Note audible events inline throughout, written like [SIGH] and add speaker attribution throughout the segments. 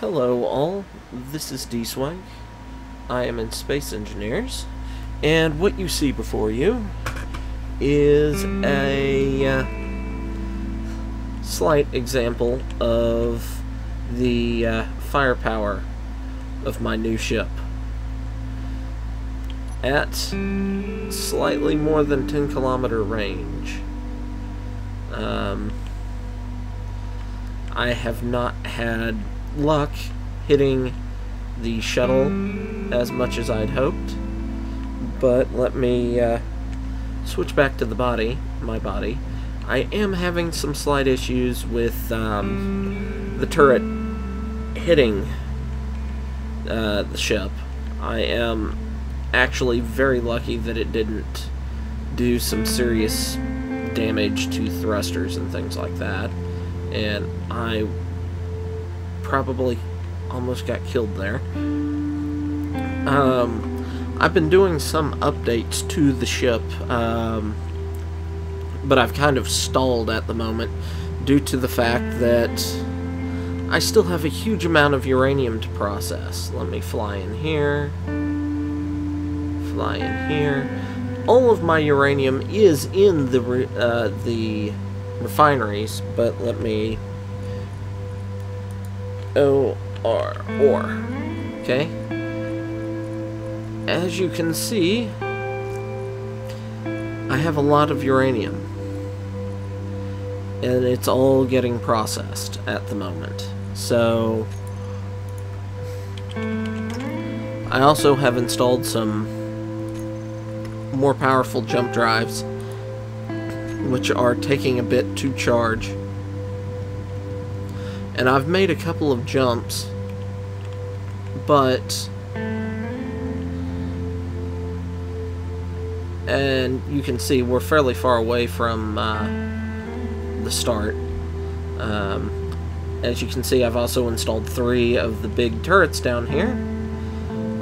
Speaker 1: Hello all, this is D-Swank. I am in Space Engineers, and what you see before you is a uh, slight example of the uh, firepower of my new ship. At slightly more than 10 kilometer range, um, I have not had luck hitting the shuttle as much as I'd hoped. But let me uh, switch back to the body, my body. I am having some slight issues with um, the turret hitting uh, the ship. I am actually very lucky that it didn't do some serious damage to thrusters and things like that. And I probably almost got killed there. Um, I've been doing some updates to the ship, um, but I've kind of stalled at the moment due to the fact that I still have a huge amount of uranium to process. Let me fly in here. Fly in here. All of my uranium is in the uh, the refineries, but let me O R or okay. As you can see, I have a lot of uranium, and it's all getting processed at the moment. So I also have installed some more powerful jump drives which are taking a bit to charge. And I've made a couple of jumps, but and you can see we're fairly far away from uh, the start. Um, as you can see, I've also installed three of the big turrets down here.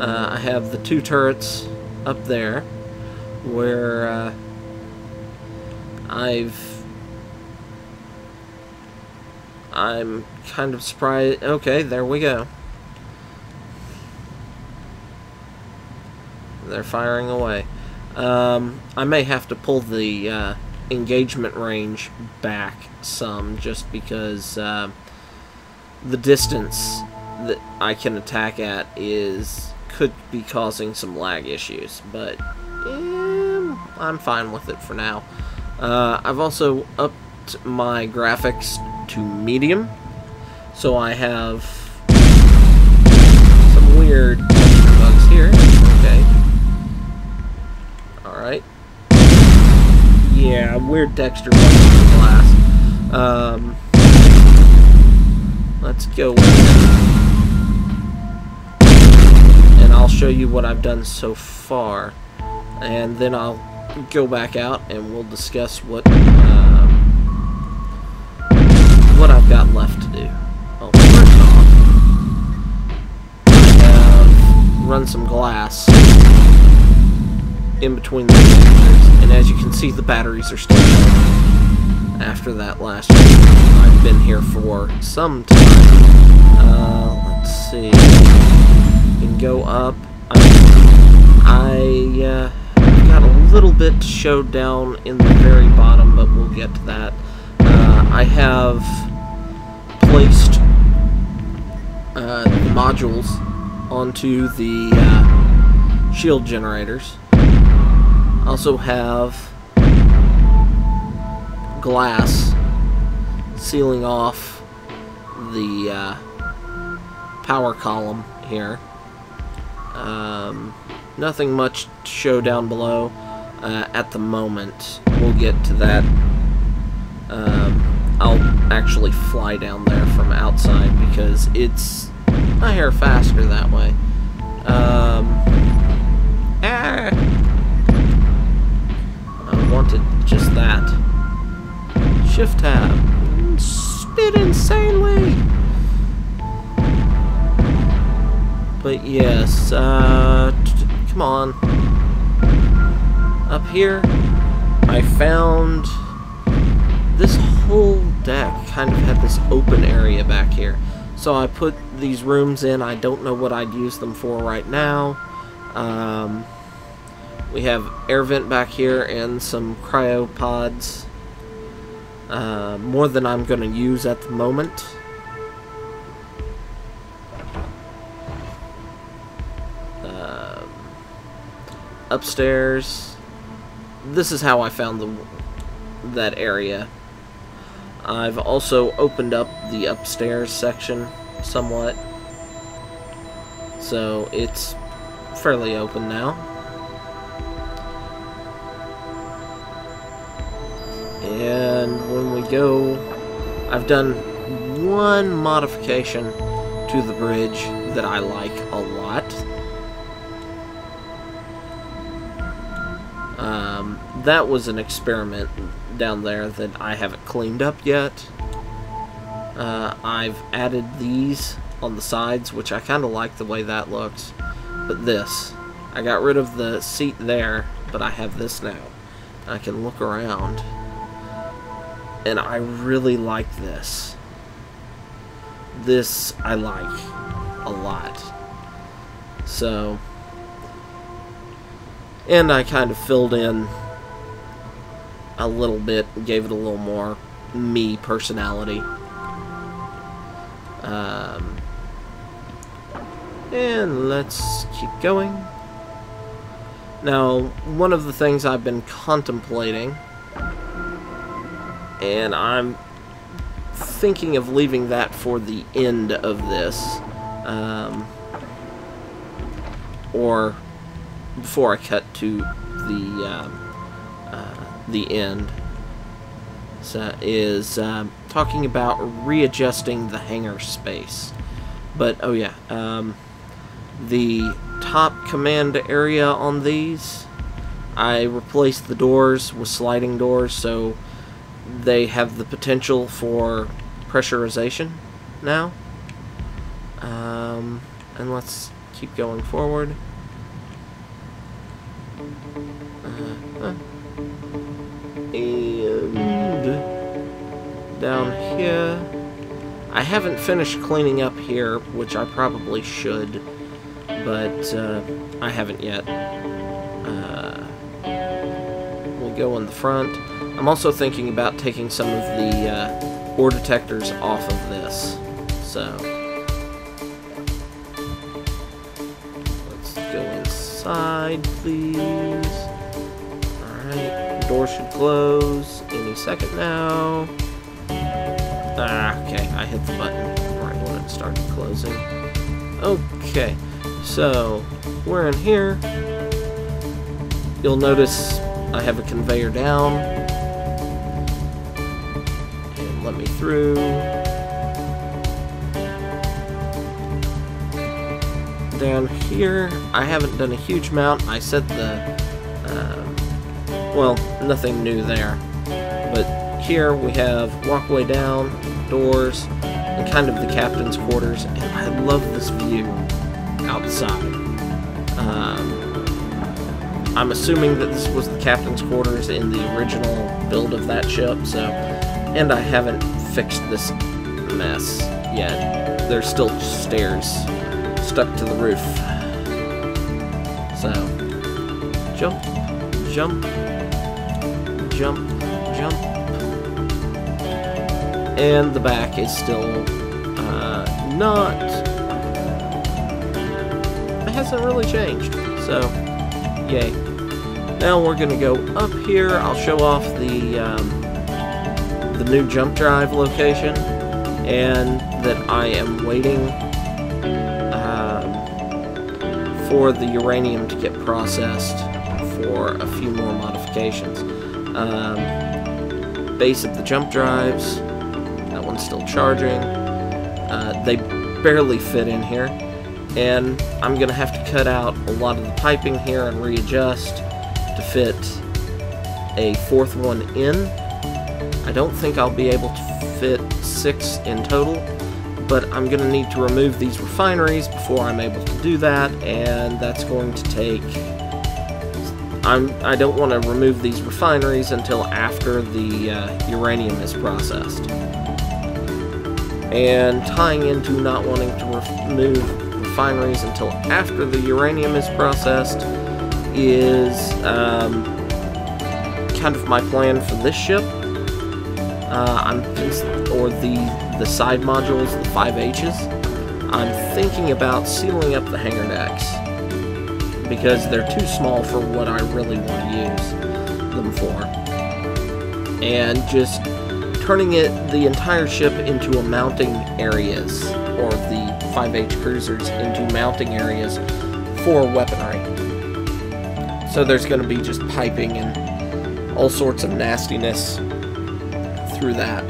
Speaker 1: Uh, I have the two turrets up there, where uh, I've... I'm kind of surprised... Okay, there we go. They're firing away. Um, I may have to pull the uh, engagement range back some, just because uh, the distance that I can attack at is could be causing some lag issues, but eh, I'm fine with it for now. Uh, I've also upped my graphics to medium, so I have some weird bugs here. Okay. Alright. Yeah, weird texture bugs in the glass. Um, let's go in and I'll show you what I've done so far and then I'll go back out and we'll discuss what I've got left to do. Well, first off, I have run some glass in between the batteries, and as you can see, the batteries are still going after that last year. I've been here for some time. Uh, let's see. Can go up. I, I uh, got a little bit to show down in the very bottom, but we'll get to that. Uh, I have placed uh, modules onto the uh, shield generators. Also have glass sealing off the uh, power column here. Um, nothing much to show down below uh, at the moment. We'll get to that. Um, I'll actually fly down there from outside because it's a hair faster that way. Um, ah, I wanted just that. Shift tab. Spit insanely! But yes, uh, come on. Up here, I found this whole deck kind of had this open area back here. So I put these rooms in. I don't know what I'd use them for right now. Um, we have air vent back here and some cryopods. Uh, more than I'm going to use at the moment. Um, upstairs. This is how I found the that area. I've also opened up the upstairs section somewhat. So it's fairly open now. And when we go, I've done one modification to the bridge that I like a lot. Um, that was an experiment down there that I haven't cleaned up yet. Uh, I've added these on the sides, which I kind of like the way that looks. But this, I got rid of the seat there, but I have this now. I can look around. And I really like this. This I like a lot. So, and I kind of filled in a little bit, gave it a little more me personality. Um, and let's keep going. Now, one of the things I've been contemplating, and I'm thinking of leaving that for the end of this, um, or before I cut to the um, the end, so, is um, talking about readjusting the hangar space. But oh yeah, um, the top command area on these, I replaced the doors with sliding doors, so they have the potential for pressurization now. Um, and let's keep going forward. Down here, I haven't finished cleaning up here, which I probably should, but uh, I haven't yet. Uh, we'll go in the front. I'm also thinking about taking some of the uh, ore detectors off of this, so let's go inside, please. Alright, door should close any second now. Okay, I hit the button right when it started closing. Okay, so we're in here. You'll notice I have a conveyor down. And let me through. Down here, I haven't done a huge amount. I set the, uh, well, nothing new there. Here we have walkway down, doors, and kind of the captain's quarters. And I love this view outside. Um, I'm assuming that this was the captain's quarters in the original build of that ship, so... And I haven't fixed this mess yet. There's still stairs stuck to the roof. So, jump, jump, jump, jump. And the back is still uh, not... It hasn't really changed, so yay. Now we're gonna go up here. I'll show off the um, the new jump drive location, and that I am waiting um, for the uranium to get processed for a few more modifications. Um, base of the jump drives. One's still charging. Uh, they barely fit in here and I'm gonna have to cut out a lot of the piping here and readjust to fit a fourth one in. I don't think I'll be able to fit six in total, but I'm gonna need to remove these refineries before I'm able to do that, and that's going to take... I'm, I don't want to remove these refineries until after the uh, uranium is processed. And tying into not wanting to remove refineries until after the uranium is processed is um, kind of my plan for this ship. Uh, I'm or the the side modules, the 5Hs. I'm thinking about sealing up the hangar decks because they're too small for what I really want to use them for. And just turning it the entire ship into a mounting areas or the 5H cruisers into mounting areas for weaponry. So there's going to be just piping and all sorts of nastiness through that.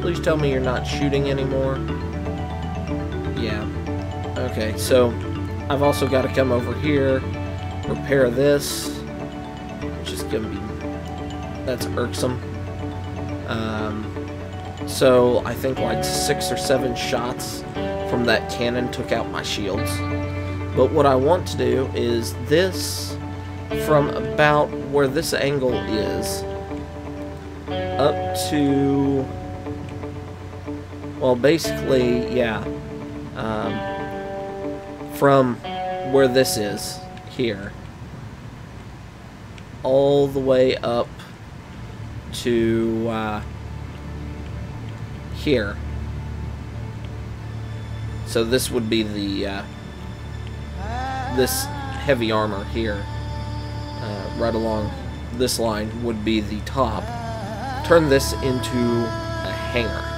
Speaker 1: Please tell me you're not shooting anymore. Yeah. Okay, so I've also got to come over here, repair this, which is going to be, that's irksome. Um, so I think like six or seven shots from that cannon took out my shields. But what I want to do is this from about where this angle is up to well basically yeah um, from where this is here all the way up to uh, here. So this would be the uh, this heavy armor here uh, right along this line would be the top. Turn this into a hangar.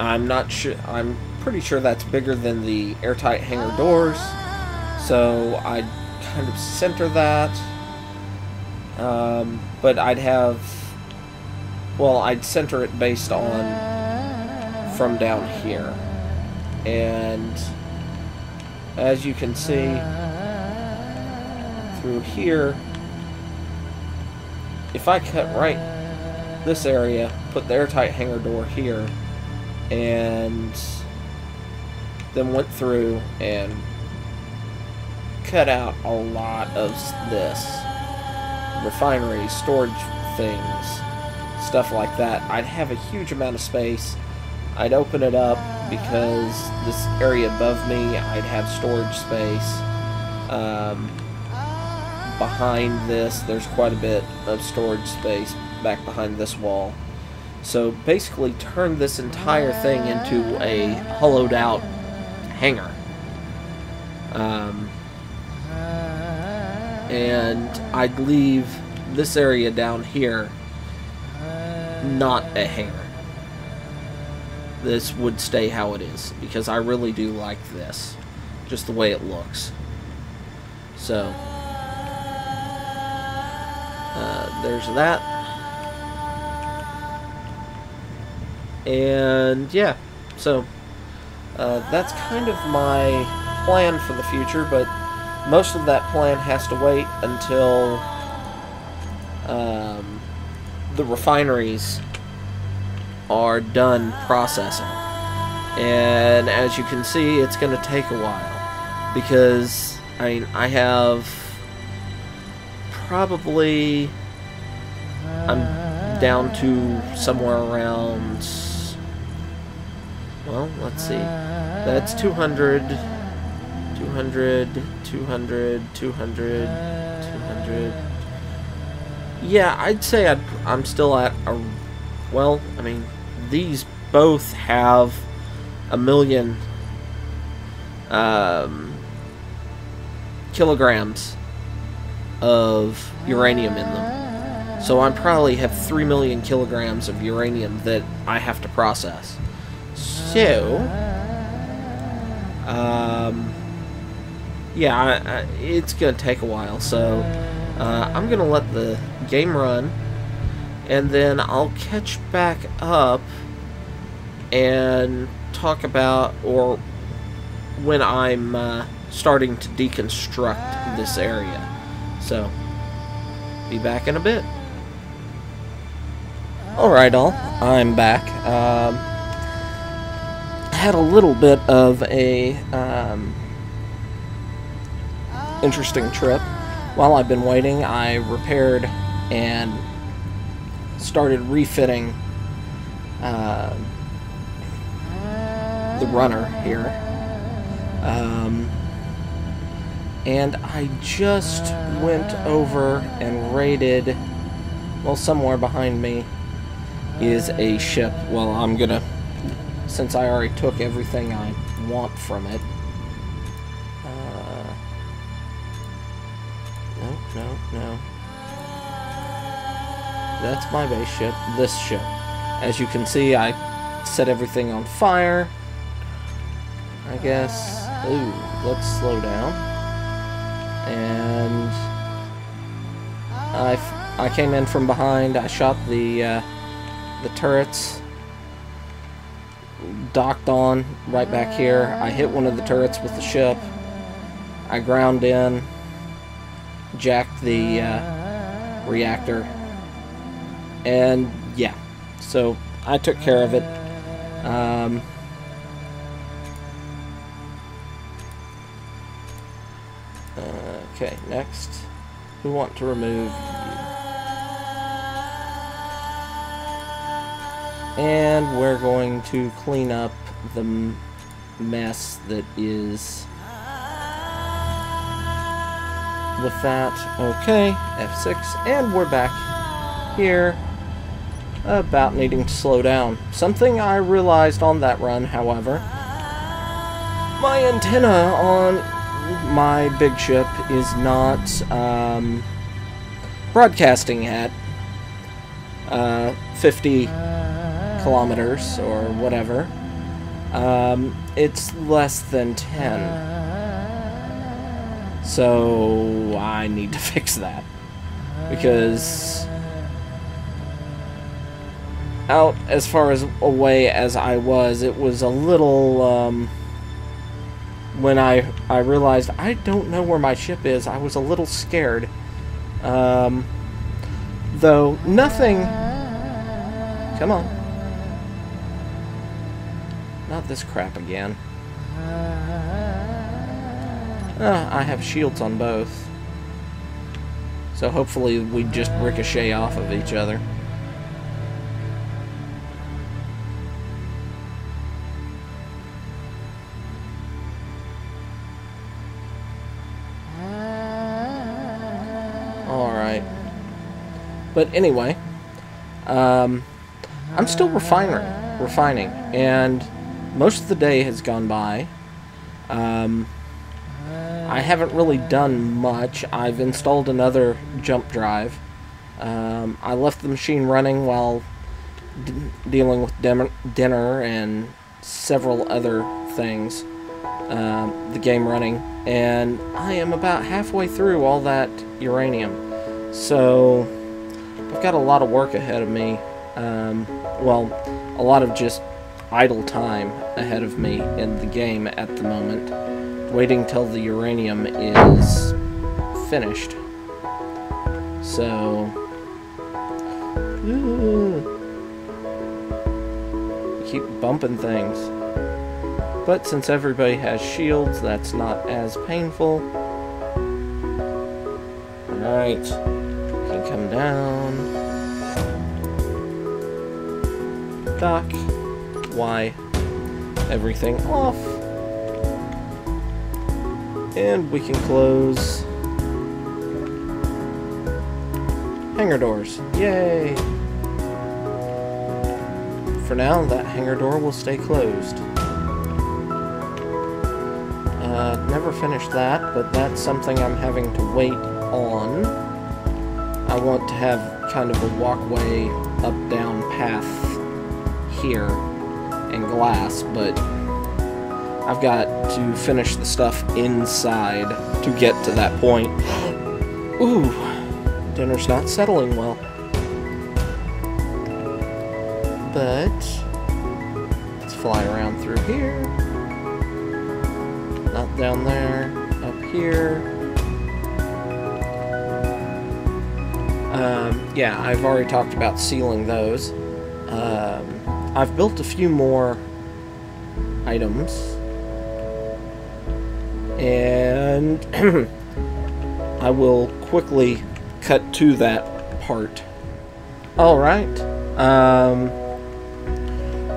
Speaker 1: I'm not sure I'm pretty sure that's bigger than the airtight hangar doors so I'd kind of center that um, but I'd have well I'd center it based on from down here. And as you can see through here if I cut right this area put the airtight hangar door here and then went through and cut out a lot of this refineries storage things stuff like that I'd have a huge amount of space I'd open it up because this area above me, I'd have storage space. Um, behind this, there's quite a bit of storage space back behind this wall. So basically turn this entire thing into a hollowed out hangar. Um, and I'd leave this area down here not a hangar this would stay how it is because I really do like this just the way it looks. So uh, there's that. And yeah so uh, that's kind of my plan for the future but most of that plan has to wait until um, the refineries are done processing. And as you can see, it's going to take a while. Because, I mean, I have probably... I'm down to somewhere around... Well, let's see. That's 200... 200, 200, 200, 200. Yeah, I'd say i am still at a. Well, I mean, these both have a million um, kilograms of uranium in them. So I probably have 3 million kilograms of uranium that I have to process. So, um, yeah, I, I, it's going to take a while. So, uh, I'm going to let the game run and then I'll catch back up and talk about, or when I'm uh, starting to deconstruct this area. So, be back in a bit. Alright, all. I'm back. Um, had a little bit of a um, interesting trip. While I've been waiting, I repaired and started refitting uh, the runner here. Um, and I just went over and raided, well, somewhere behind me is a ship. Well, I'm gonna, since I already took everything I want from it. No. That's my base ship, this ship. As you can see, I set everything on fire. I guess. Ooh, let's slow down. And I, I came in from behind. I shot the uh, the turrets. Docked on right back here. I hit one of the turrets with the ship. I ground in. Jacked the uh, reactor. And yeah, so I took care of it. Um, okay, next. We want to remove. And we're going to clean up the mess that is with that. Okay, F6, and we're back here about needing to slow down. Something I realized on that run, however, my antenna on my big ship is not um, broadcasting at uh, 50 kilometers or whatever. Um, it's less than 10. So I need to [LAUGHS] fix that. Because out as far as away as I was, it was a little, um, when I, I realized I don't know where my ship is, I was a little scared. Um, though nothing, come on. Not this crap again. Uh, I have shields on both. So hopefully we just ricochet off of each other. Alright. But anyway, um, I'm still refining, refining, and most of the day has gone by. Um, I haven't really done much. I've installed another jump drive. Um, I left the machine running while dealing with dinner and several other things. Um, the game running, and I am about halfway through all that uranium. So, I've got a lot of work ahead of me. Um, well, a lot of just idle time ahead of me in the game at the moment, waiting till the uranium is finished. So, keep bumping things. But since everybody has shields, that's not as painful. Alright, can come down. Dock. Y. Everything off. And we can close hangar doors. Yay! For now, that hangar door will stay closed. Uh, never finished that, but that's something I'm having to wait on. I want to have kind of a walkway up-down path here in glass, but I've got to finish the stuff inside to get to that point. Ooh, dinner's not settling well. But, let's fly around through here. Not down there, up here. Um, yeah, I've already talked about sealing those. Um, I've built a few more items. And [CLEARS THROAT] I will quickly cut to that part. Alright. Um,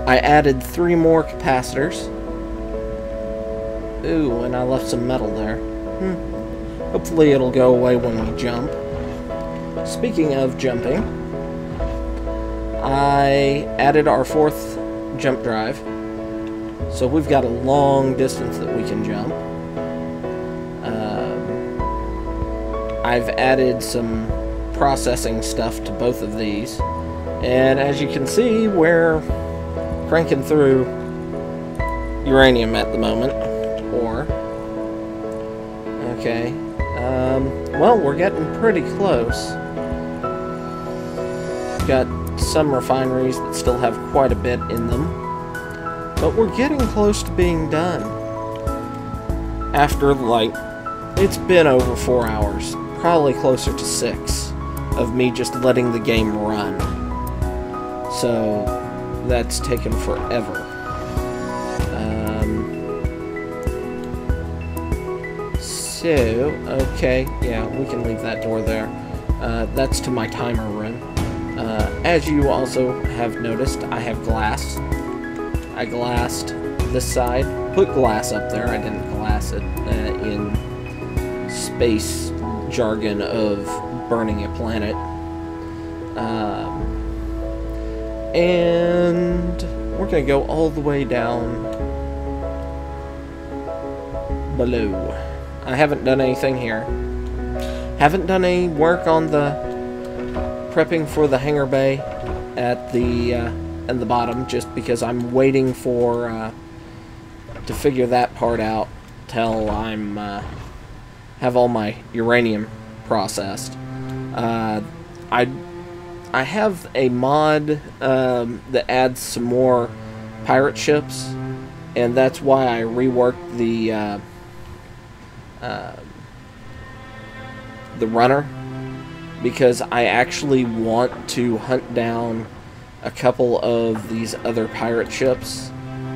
Speaker 1: I added three more capacitors. Ooh, and I left some metal there. Hmm. Hopefully it'll go away when we jump. Speaking of jumping, I added our fourth jump drive. So we've got a long distance that we can jump. I've added some processing stuff to both of these. And as you can see, we're cranking through uranium at the moment. Or, okay. Um, well, we're getting pretty close. Got some refineries that still have quite a bit in them. But we're getting close to being done. After, like, it's been over four hours. Probably closer to six of me just letting the game run. So, that's taken forever. Um, so, okay, yeah, we can leave that door there. Uh, that's to my timer room. Uh, as you also have noticed, I have glass. I glassed this side. Put glass up there. I didn't glass it uh, in space jargon of burning a planet. Um, and we're going to go all the way down below. I haven't done anything here. Haven't done any work on the prepping for the hangar bay at the uh, at the bottom just because I'm waiting for uh, to figure that part out till I'm uh, have all my uranium processed. Uh, I I have a mod um, that adds some more pirate ships, and that's why I reworked the uh, uh, the runner because I actually want to hunt down a couple of these other pirate ships.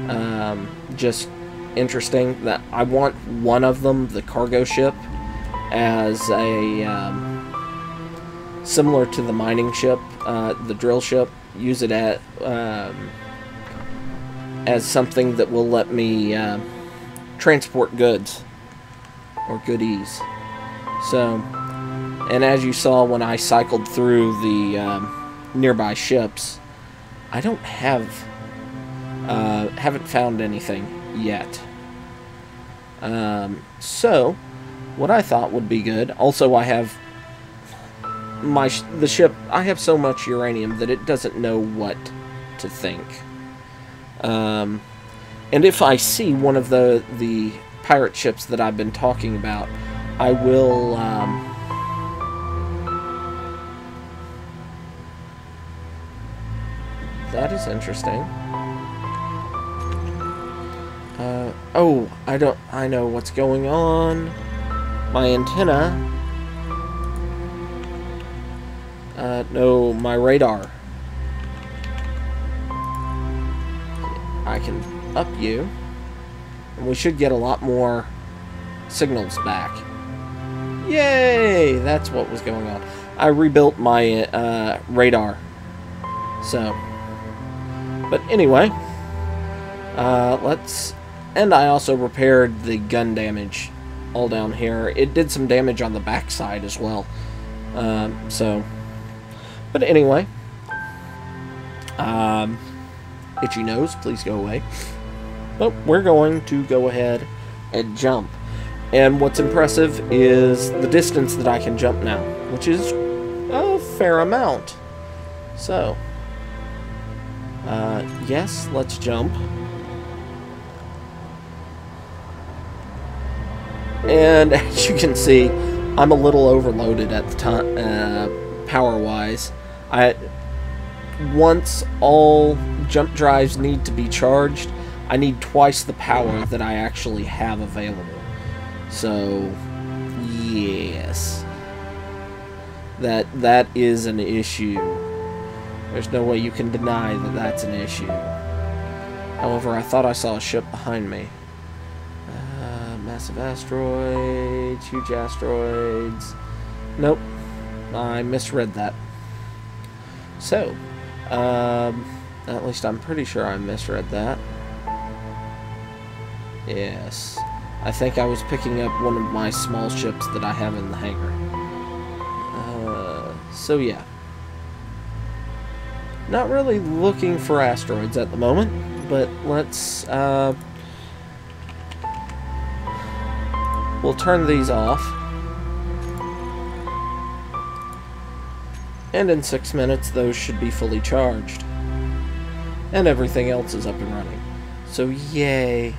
Speaker 1: Um, just interesting that I want one of them, the cargo ship, as a um, similar to the mining ship, uh, the drill ship. Use it at um, as something that will let me uh, transport goods or goodies. So and as you saw when I cycled through the um, nearby ships, I don't have, uh, haven't found anything yet. Um, so, what I thought would be good, also I have my, sh the ship, I have so much uranium that it doesn't know what to think. Um, and if I see one of the, the pirate ships that I've been talking about, I will, um, That is interesting. Uh, oh, I don't, I know what's going on. My antenna. Uh, no, my radar. I can up you. And we should get a lot more signals back. Yay! That's what was going on. I rebuilt my uh, radar. So, but anyway, uh, let's... And I also repaired the gun damage all down here. It did some damage on the backside as well. Um, so, but anyway, um, itchy nose, please go away. But we're going to go ahead and jump. And what's impressive is the distance that I can jump now, which is a fair amount. So, uh, yes, let's jump. And [LAUGHS] as you can see, I'm a little overloaded at the time, uh, power-wise. I once all jump drives need to be charged, I need twice the power that I actually have available. So, yes. That that is an issue. There's no way you can deny that that's an issue. However, I thought I saw a ship behind me. Massive asteroids, huge asteroids. Nope. I misread that. So, um, At least I'm pretty sure I misread that. Yes. I think I was picking up one of my small ships that I have in the hangar. Uh, so yeah. Not really looking for asteroids at the moment, but let's, uh, We'll turn these off. And in six minutes, those should be fully charged. And everything else is up and running. So, yay.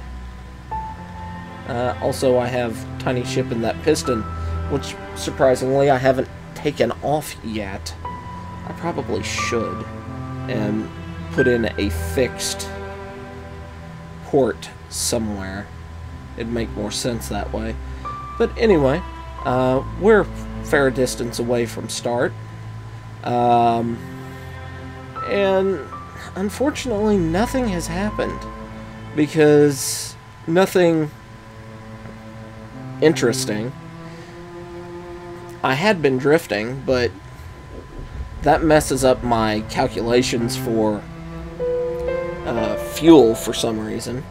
Speaker 1: Uh, also, I have Tiny Ship in that piston, which, surprisingly, I haven't taken off yet. I probably should. And put in a fixed port somewhere. It'd make more sense that way. But anyway, uh, we're fair distance away from start. Um, and unfortunately, nothing has happened because nothing interesting. I had been drifting, but that messes up my calculations for uh, fuel for some reason.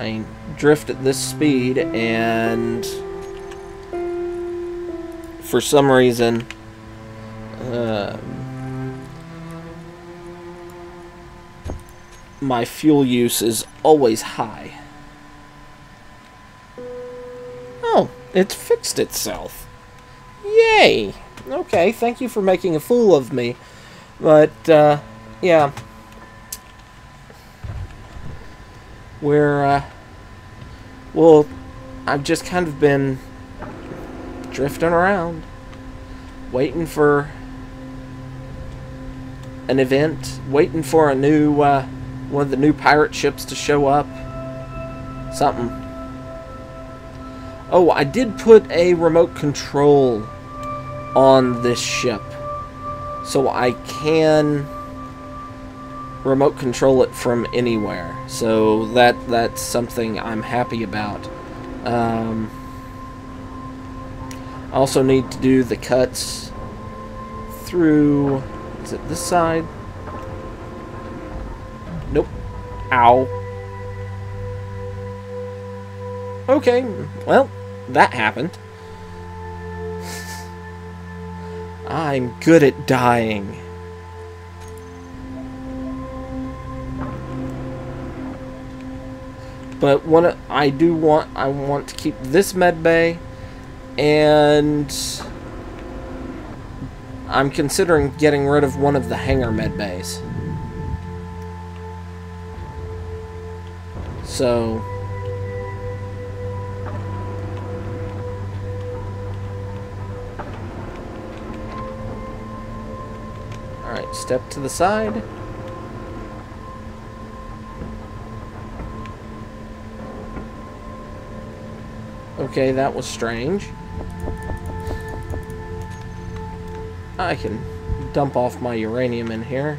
Speaker 1: I drift at this speed and for some reason uh, my fuel use is always high. Oh, it's fixed itself. Yay! Okay, thank you for making a fool of me. But, uh, yeah. We're, uh, well, I've just kind of been drifting around, waiting for an event, waiting for a new, uh, one of the new pirate ships to show up. Something. Oh, I did put a remote control on this ship. So I can remote control it from anywhere. So that that's something I'm happy about. Um, I also need to do the cuts through. Is it this side? Nope. Ow. Okay, well, that happened. [LAUGHS] I'm good at dying. But one, I do want, I want to keep this med bay, and I'm considering getting rid of one of the hangar med bays. So. Alright, step to the side. Okay, that was strange. I can dump off my uranium in here.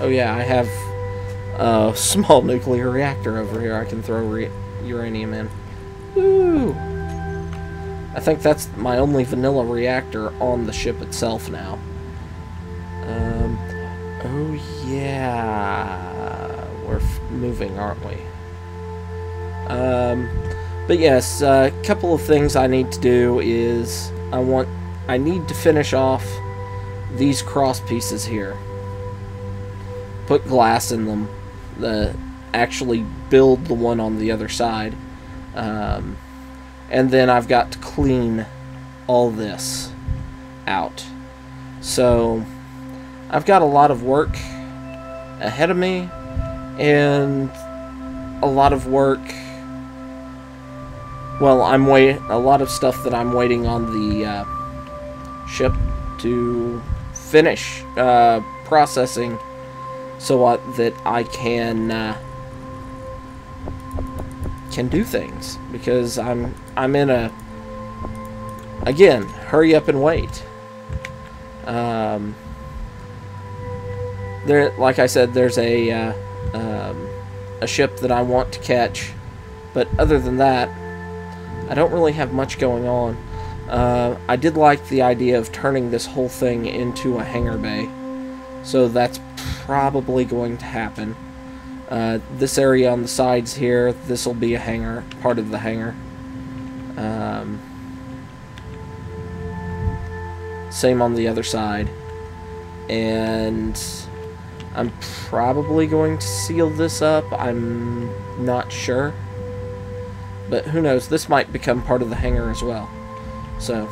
Speaker 1: Oh yeah, I have a small [LAUGHS] nuclear reactor over here I can throw uranium in. Woo! I think that's my only vanilla reactor on the ship itself now. Um, oh yeah, we're moving, aren't we? Um, but yes, a uh, couple of things I need to do is I want I need to finish off these cross pieces here. Put glass in them. The actually build the one on the other side. Um, and then I've got to clean all this out. So I've got a lot of work ahead of me and a lot of work well, I'm wait a lot of stuff that I'm waiting on the uh, ship to finish uh, processing, so that I can uh, can do things because I'm I'm in a again hurry up and wait. Um, there, like I said, there's a uh, um, a ship that I want to catch, but other than that. I don't really have much going on. Uh, I did like the idea of turning this whole thing into a hangar bay. So that's probably going to happen. Uh, this area on the sides here, this will be a hangar, part of the hangar. Um, same on the other side. And I'm probably going to seal this up. I'm not sure. But who knows? This might become part of the hangar as well. So,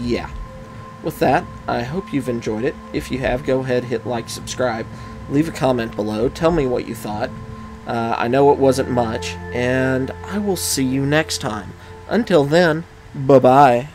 Speaker 1: yeah. With that, I hope you've enjoyed it. If you have, go ahead, hit like, subscribe. Leave a comment below. Tell me what you thought. Uh, I know it wasn't much, and I will see you next time. Until then, bye-bye.